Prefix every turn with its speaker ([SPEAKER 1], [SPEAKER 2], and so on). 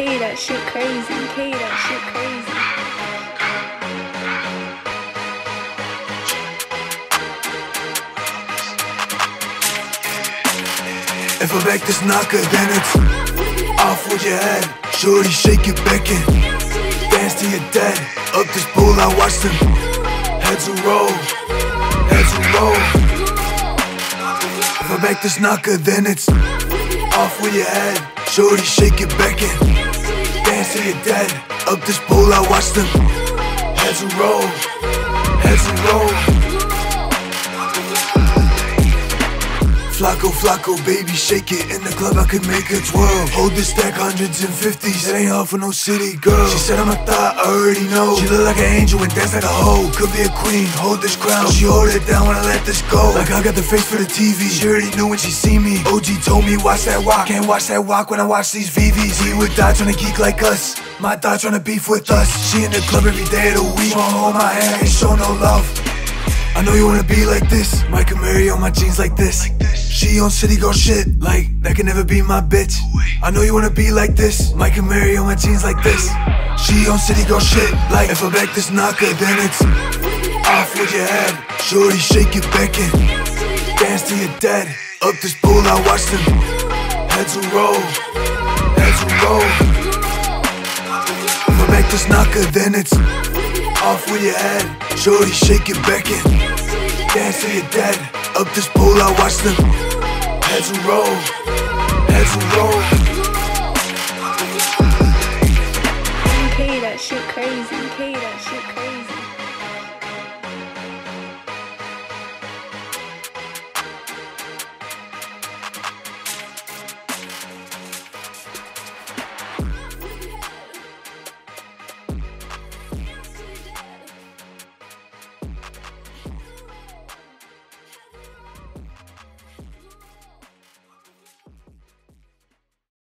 [SPEAKER 1] That shit crazy. K that shit crazy.
[SPEAKER 2] If I back this knocker, then it's off with your head. Shorty, shake it back in. Dance till you're dead. Up this pool, I watch them heads roll, heads roll. If I back this knocker, then it's off with your head. Shorty, shake it back. Dance till you're dead. Up this pool, I watch them heads roll, heads roll. Flaco, Flaco, baby, shake it. In the club, I could make a twirl. Hold this stack, hundreds and fifties. It ain't hard for no city girl. She said I'm a thought, I already know. She look like an angel and dance like a hoe. Could be a queen, hold this crown. She hold it down when I let this go. Like I got the face for the TV She already knew when she see me. OG told me, watch that walk. Can't watch that walk when I watch these VVs He would die trying to geek like us. My thought trying to beef with us. She in the club every day of the week. Won't hold my hand, ain't show no love I know you wanna be like this. Mike Amiri on my jeans like this. She on city girl shit, like that can never be my bitch. I know you wanna be like this. Mike Amiri on my jeans like this. She on city girl shit, like if I back this knocker, then it's off with your head. Shorty, shake it back in. Dance till you're dead. Up this pool, I watch them heads will roll, heads will roll. If I back this knocker, then it's off with your head. Shorty, shake it back in. Dance till you're dead. Up this pool, I watch them heads will roll, heads will roll.
[SPEAKER 1] K that shit crazy.